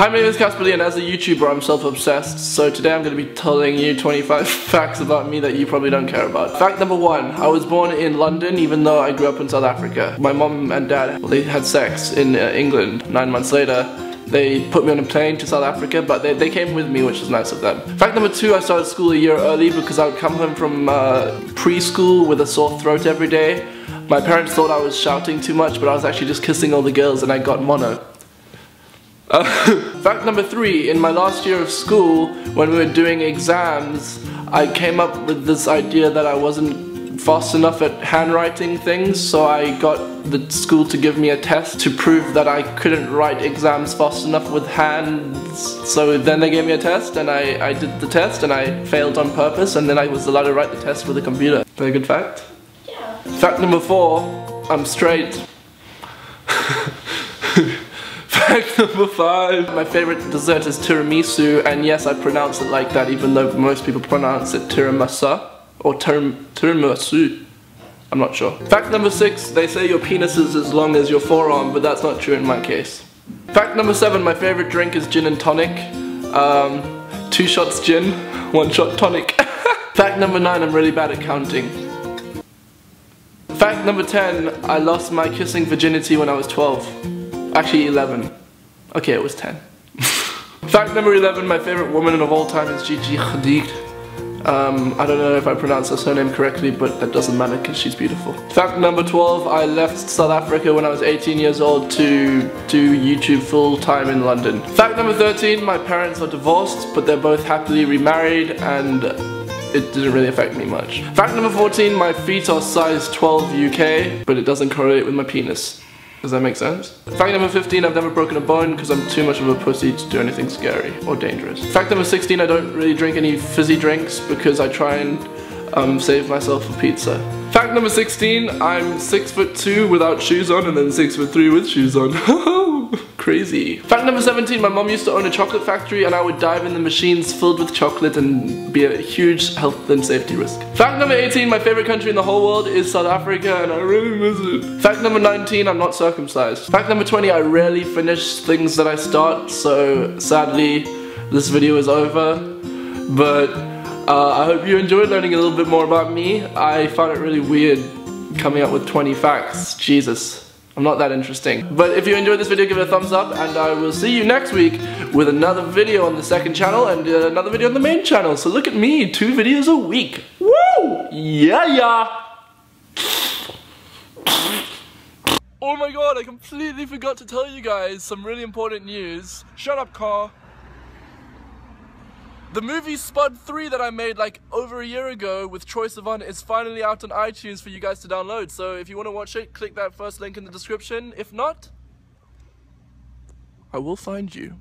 Hi, my name is Caspar Lee and as a YouTuber I'm self-obsessed, so today I'm going to be telling you 25 facts about me that you probably don't care about. Fact number one, I was born in London even though I grew up in South Africa. My mom and dad, well, they had sex in uh, England. Nine months later, they put me on a plane to South Africa, but they, they came with me, which is nice of them. Fact number two, I started school a year early because I would come home from uh, preschool with a sore throat every day. My parents thought I was shouting too much, but I was actually just kissing all the girls and I got mono. Uh, fact number three, in my last year of school, when we were doing exams, I came up with this idea that I wasn't fast enough at handwriting things, so I got the school to give me a test to prove that I couldn't write exams fast enough with hands. So then they gave me a test, and I, I did the test, and I failed on purpose, and then I was allowed to write the test with a computer. Very good fact? Yeah. Fact number four, I'm straight. Fact number five. My favorite dessert is tiramisu, and yes, I pronounce it like that, even though most people pronounce it tiramisu or tiram tiramisu. I'm not sure. Fact number six. They say your penis is as long as your forearm, but that's not true in my case. Fact number seven. My favorite drink is gin and tonic. Um, two shots gin, one shot tonic. Fact number nine. I'm really bad at counting. Fact number 10, I lost my kissing virginity when I was 12. Actually 11. Okay, it was 10. Fact number 11, my favorite woman of all time is Gigi Hadid. Um, I don't know if I pronounced her surname correctly, but that doesn't matter because she's beautiful. Fact number 12, I left South Africa when I was 18 years old to do YouTube full time in London. Fact number 13, my parents are divorced, but they're both happily remarried and it didn't really affect me much. Fact number 14, my feet are size 12 UK, but it doesn't correlate with my penis. Does that make sense? Fact number 15, I've never broken a bone because I'm too much of a pussy to do anything scary or dangerous. Fact number 16, I don't really drink any fizzy drinks because I try and um, save myself a pizza. Fact number 16, I'm 6 foot 2 without shoes on and then 6 foot 3 with shoes on. Crazy. Fact number 17, my mom used to own a chocolate factory and I would dive in the machines filled with chocolate and be a huge health and safety risk. Fact number 18, my favorite country in the whole world is South Africa and I really miss it. Fact number 19, I'm not circumcised. Fact number 20, I rarely finish things that I start, so sadly this video is over. But uh, I hope you enjoyed learning a little bit more about me. I found it really weird coming up with 20 facts. Jesus. I'm not that interesting. But if you enjoyed this video, give it a thumbs up, and I will see you next week with another video on the second channel and uh, another video on the main channel. So look at me, two videos a week. Woo! Yeah, yeah! Oh my god, I completely forgot to tell you guys some really important news. Shut up, car. The movie Spud 3 that I made like over a year ago with Troye Sivan is finally out on iTunes for you guys to download. So if you want to watch it, click that first link in the description. If not, I will find you.